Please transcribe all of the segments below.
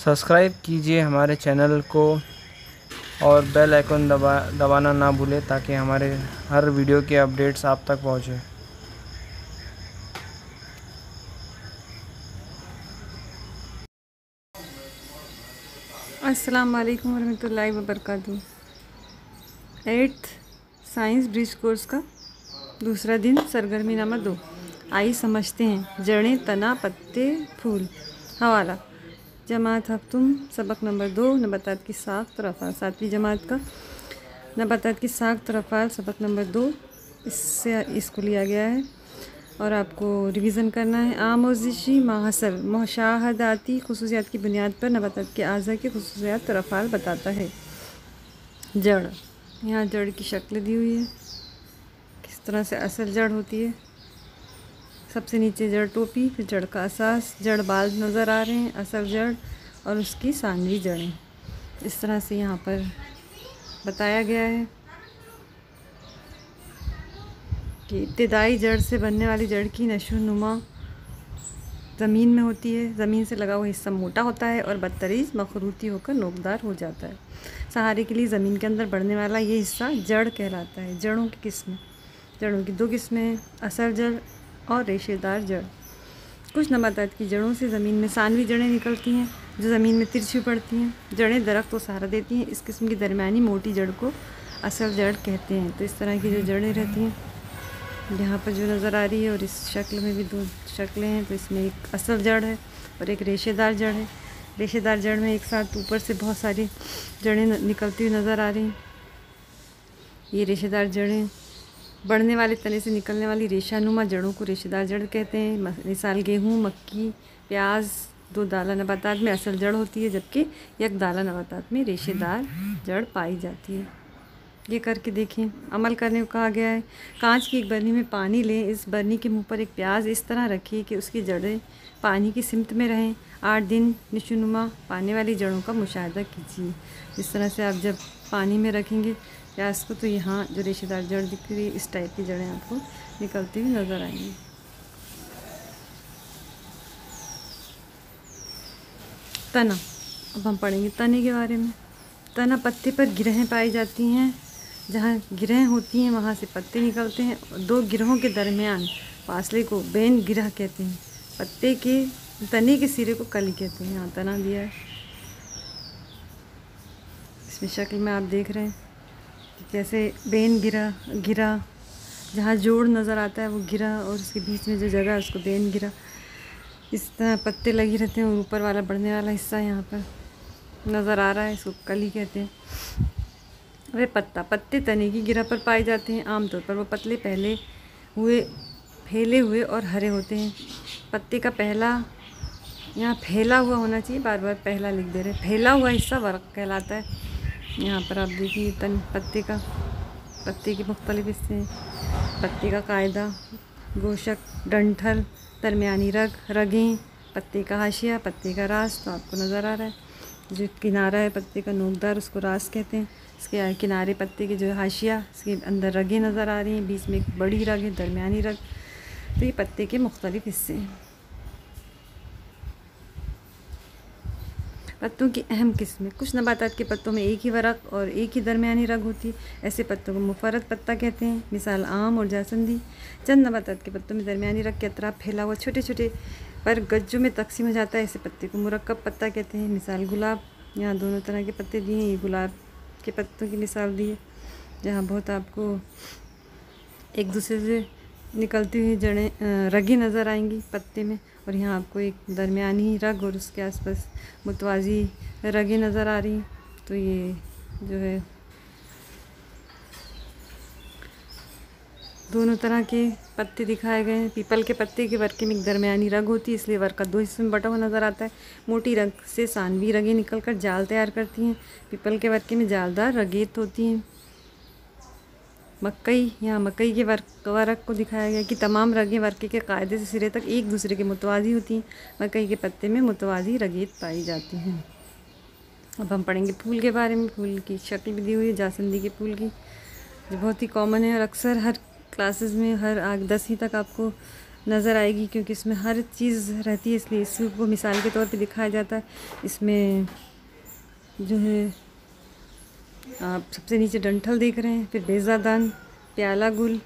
Subscribe कीजिए हमारे channel को और बेल आइकन दबा, दबाना ना भूलें ताकि हमारे हर वीडियो के अपडेट्स आप तक पहुँचे। अस्सलाम वालेकुम वरहमतुल्लाहि वबरकातुहू। एट्थ साइंस ब्रिज कोर्स का दूसरा दिन, सरगर्मी नंबर दो। आई समझते हैं जड़ें, तना, पत्ते, फूल। हवाला। जमात हफ्तुम सबक नंबर दो, नबातात की साख रफ़ा सातवीं जमात का। नबातात की साख रफ़ा सबक नंबर दो, इससे इसको लिया गया है और आपको रिवीज़न करना है। आमोजिशी माहसर, मुशाहदाती खसूसियात की बुनियाद पर नबातात के अज़ा के खसूसियात रफ़ाल बताता है। जड़, यहाँ जड़ की शक्ल दी हुई है। किस तरह से असल जड़ होती है? सबसे नीचे जड़ टोपी, फिर जड़ का असास जड़ बाल नज़र आ रहे हैं, असल जड़ और उसकी सानवी जड़ें। इस तरह से यहाँ पर बताया गया है कि इब्तदाई जड़ से बनने वाली जड़ की नशो नुमा ज़मीन में होती है। ज़मीन से लगा हुआ हिस्सा मोटा होता है और बदतरीज, मखरूती होकर नोकदार हो जाता है। सहारे के लिए ज़मीन के अंदर बढ़ने वाला ये हिस्सा जड़ कहलाता है। जड़ों की किस्में, जड़ों की दो किस्में असल जड़ और रेशेदार जड़। कुछ नबातात की जड़ों से ज़मीन में सानवी जड़ें निकलती हैं, जो ज़मीन में तिरछी पड़ती हैं। जड़ें दरख्त को सहारा देती हैं। इस किस्म की दरमियानी मोटी जड़ को असल जड़ कहते हैं। तो इस तरह की जो जड़ें रहती हैं, यहाँ पर जो नज़र आ रही है और इस शक्ल में भी दो शक्लें हैं तो इसमें एक असल जड़ है और एक रेशेदार जड़ है। रेशेदार जड़ में एक साथ ऊपर से बहुत सारी जड़ें निकलती हुई नज़र आ रही हैं। ये रेशेदार जड़ें बढ़ने वाले तने से निकलने वाली रेशानुमा जड़ों को रेशेदार जड़ कहते हैं। मिसाल गेहूँ, मक्की, प्याज, दो दाला नबातात में असल जड़ होती है, जबकि एक दाला नबातात में रेशेदार जड़ पाई जाती है। ये करके देखें, अमल करने को कहा गया है। कांच की एक बर्नी में पानी लें। इस बर्नी के मुँह पर एक प्याज इस तरह रखिए कि उसकी जड़ें पानी की सिमत में रहें। आठ दिन निशुनुमा पानी वाली जड़ों का मुशाह कीजिए। इस तरह से आप जब पानी में रखेंगे प्याज को तो यहाँ जो रेशेदार जड़ दिख रही है इस टाइप की जड़ें आपको निकलती हुई नज़र आएँगी। तना, अब हम पढ़ेंगे तने के बारे में। तना पत्ते पर गिरहें पाई जाती हैं। जहाँ गिरहें होती हैं, वहाँ से पत्ते निकलते हैं। और दो गिरहों के दरमियान फासले को बेन गिरह कहते हैं। पत्ते के, तने के सिरे को कली कहते हैं। यहाँ तना दिया है। इसमें शक्ल में आप देख रहे हैं। जैसे बेन गिरा गिरा, जहाँ जोड़ नज़र आता है वो गिरा और उसके बीच में जो जगह है उसको बेन गिरा। इस तरह पत्ते लगी रहते हैं ऊपर वाला बढ़ने वाला हिस्सा यहाँ पर नज़र आ रहा है, इसको कली कहते हैं। वे पत्ता, पत्ते तने की गिरा पर पाए जाते हैं। आमतौर पर वो पतले पहले हुए, फैले हुए और हरे होते हैं। पत्ते का पहला, यहाँ फैला हुआ होना चाहिए, बार बार पहला लिख दे रहे फैला हुआ हिस्सा वर्क कहलाता है। यहाँ पर आप देखिए तन पत्ते का पत्ते के मुख्तलिफ़ हिस्से पत्ते का कायदा गोशक डंठल, दरमियानी रग, रगें, पत्ते का हाशिया, पत्ते का रास तो आपको नज़र आ रहा है। जो किनारा है पत्ते का नोकदार, उसको रास कहते हैं। इसके किनारे पत्ते के जो हाशिया, इसके अंदर रगें नज़र आ रही हैं। बीच में एक बड़ी रग है, दरमियानी रग। तो ये पत्ते के मुख्तलिफ़ हिस्से हैं। पत्तों की अहम किस्में। कुछ नबातात के पत्तों में एक ही वरक और एक ही दरमियानी रग होती। है ऐसे पत्तों को मुफरत पत्ता कहते हैं। मिसाल आम और जासंदी। चंद नबातात के पत्तों में दरमियानी रग के अतराब फैला हुआ छोटे छोटे पर गज्जों में तकसीम हो जाता है। ऐसे पत्ते को मुरक्कब पत्ता कहते हैं। मिसाल गुलाब। यहाँ दोनों तरह के पत्ते दिए हैं। ये गुलाब के पत्तों की मिसाल दी है। जहाँ बहुत आपको एक दूसरे से निकलती हुई जड़ें रगी नज़र आएँगी पत्ते में और यहाँ आपको एक दरमियानी रग और उसके आसपास मुतवाज़ी रगें नज़र आ रही तो ये जो है, दोनों तरह के पत्ते दिखाए गए हैं। पीपल के पत्ते के वर्के में एक दरमियानी रग होती है, इसलिए वर्क का दो हिस्से में बटा हुआ नज़र आता है। मोटी रग से सानवी रगें निकल कर जाल तैयार करती हैं। पीपल के वर्के में जालदार रगेत होती हैं। मकई, यहाँ मकई के वर्क वर्क को दिखाया गया कि तमाम रगें वर्के के कायदे से सिरे तक एक दूसरे के मुतवाजी होती हैं। मकई के पत्ते में मुतवाजी रगेत पाई जाती हैं। अब हम पढ़ेंगे फूल के बारे में, फूल की शक्ल भी दी हुई है, जासंदी के फूल की, जो बहुत ही कॉमन है और अक्सर हर क्लासेस में, हर आग दसवीं तक आपको नज़र आएगी, क्योंकि इसमें हर चीज़ रहती है, इसलिए इसको मिसाल के तौर पे दिखाया जाता है। इसमें जो है आप सबसे नीचे डंठल देख रहे हैं, फिर बेजादान, प्याला गुल,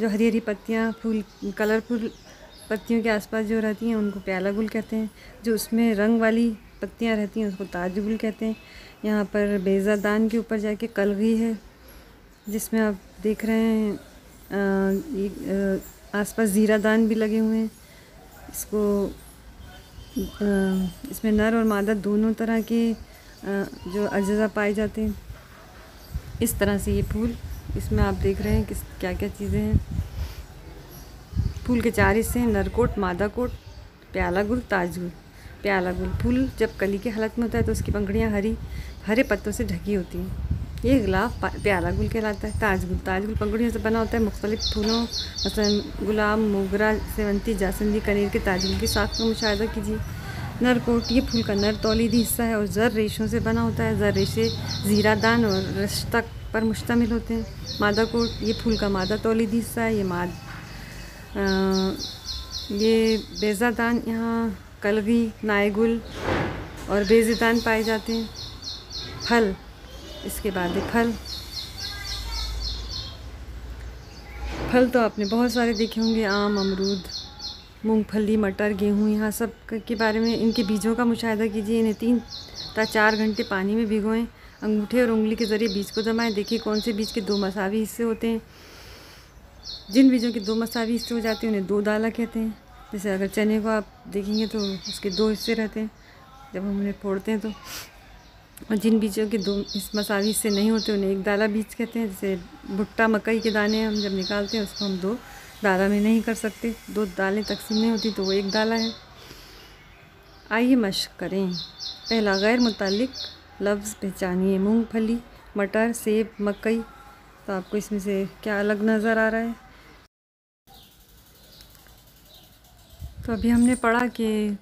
जो हरी हरी पत्तियाँ, फूल, कलरफुल पत्तियों के आसपास जो रहती हैं, उनको प्याला गुल कहते हैं। जो उसमें रंग वाली पत्तियाँ रहती हैं, उसको ताज गुल कहते हैं। यहाँ पर बेजादान के ऊपर जाके कलगी है, जिसमें आप देख रहे हैं आसपास ज़ीरा दान भी लगे हुए हैं। इसको इसमें नर और मादा दोनों तरह के जो अज्जा पाए जाते हैं। इस तरह से ये फूल, इसमें आप देख रहे हैं किस क्या क्या चीज़ें हैं। फूल के चार हिस्से हैं, नरकोट मादा कोट प्याला गुल ताज गुल प्याला गुल फूल जब कली के हालत में होता है तो उसकी पंखड़ियाँ हरी, हरे पत्तों से ढकी होती हैं। ये गुलाब प्याला गुल कहलाता है ताज गुल ताज गुल पंखुड़ियों से बना होता है, मुख्तलिफ़ फूलों, मसलन गुलाब, मोगरा, सेवंती, जासंदी, कनेर के ताज गुल की साख का मुशाह कीजिए। नर कोट ये फूल का नर तौलीदी हिस्सा है और ज़र रेशों से बना होता है। ज़र रेशे ज़ीरा दान और रश्तक पर मुश्तमिल होते हैं। मादा कोट ये फूल का मादा तौलीदी हिस्सा है ये माद आ, ये बेज़ादान यहाँ कलगी नायगुल और बेज़दान पाए जाते हैं। फल इसके बाद फल। फल तो आपने बहुत सारे देखे होंगे आम अमरूद मूंगफली, मटर, गेहूँ, यहाँ सब के बारे में, इनके बीजों का मुशाह कीजिए। इन्हें तीन या चार घंटे पानी में भिगोएँ। अंगूठे और उंगली के ज़रिए बीज को दबाएँ देखिए कौन से बीज के दो मसावी हिस्से होते हैं। जिन बीजों के दो मसावी हिस्से हो जाते हैं, उन्हें दो दाला कहते हैं। जैसे अगर चने को आप देखेंगे तो उसके दो हिस्से रहते हैं। जब हम उन्हें फोड़ते हैं तो। और जिन बीजों के दो इस मसावी हिस्से नहीं होते, उन्हें एक दाला बीज कहते हैं। जैसे भुट्टा, मकई के दाने हम जब निकालते हैं, उसको हम दो दाला में नहीं कर सकते। दो दालें तकसीम नहीं होती तो वो एक दाला है आइए मशक करें। पहला गैर मुतल लफ्ज़ पहचानिए। मूंगफली, मटर, सेब, मकई। तो आपको इसमें से क्या अलग नज़र आ रहा है? तो अभी हमने पढ़ा कि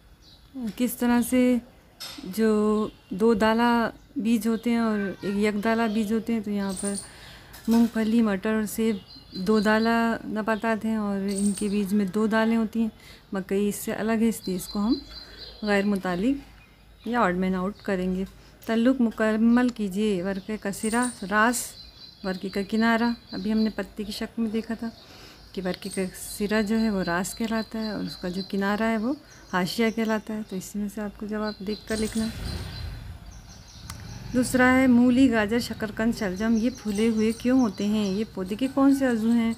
किस तरह से जो दो दाला बीज होते हैं और एक यक दाला बीज होते हैं तो यहाँ पर मूंगफली, मटर और सेब दो दाला नबातात हैं और इनके बीज में दो दालें होती हैं। मकई इससे अलग है, इसलिए इसको हम गैर मुतालिक या ऑडमेन आउट करेंगे। तल्लुक मुकम्मल कीजिए, वर्क कसिरा रास, वर्की का किनारा। अभी हमने पत्ती की शक्ल में देखा था कि वर्की का सिरा जो है वो रास कहलाता है और उसका जो किनारा है वो हाशिया कहलाता है। तो इसमें से आपको जवाब देख कर लिखना। दूसरा है मूली, गाजर, शकरकंद, शलजम, ये फूले हुए क्यों होते हैं? ये पौधे के कौन से अजू हैं?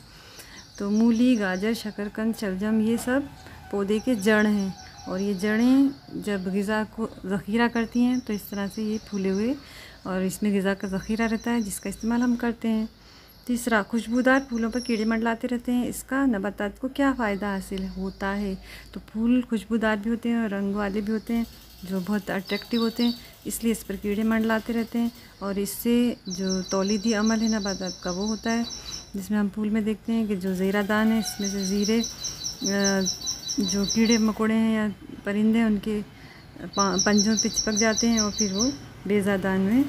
तो मूली, गाजर, शकरकंद, शलजम, ये सब पौधे के जड़ हैं और ये जड़ें जब गज़ा को ज़ख़ीरा करती हैं तो इस तरह से ये फूले हुए और इसमें गज़ा का ज़ख़ीरा रहता है, जिसका इस्तेमाल हम करते हैं। तीसरा, खुशबूदार फूलों पर कीड़े मंडलाते रहते हैं, इसका नबातात को क्या फ़ायदा हासिल होता है? तो फूल खुशबूदार भी होते हैं और रंग वाले भी होते हैं। जो बहुत अट्रैक्टिव होते हैं, इसलिए इस पर कीड़े मंडलाते रहते हैं और इससे जो तोलीदी अमल है नबातात का वो होता है, जिसमें हम फूल में देखते हैं कि जो ज़ीरा दान है, इसमें से ज़ीरे जो कीड़े मकोड़े हैं या परिंदे हैं, उनके पंजों पे चिपक जाते हैं और फिर वो बेजादान में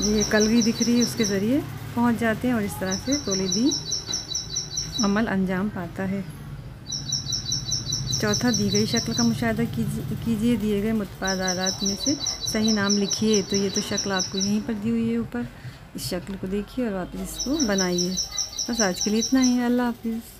ये कलगी दिख रही है, उसके ज़रिए पहुँच जाते हैं और इस तरह से तोलीदी अमल अंजाम पाता है। चौथा दी गई शक्ल का मुशाह कीजिए दिए गए मुतबादात में से सही नाम लिखिए तो ये तो शक्ल आपको यहीं पर दी हुई है ऊपर। इस शक्ल को देखिए और वापस इसको बनाइए। बस आज के लिए इतना ही। अल्लाह हाफिज़।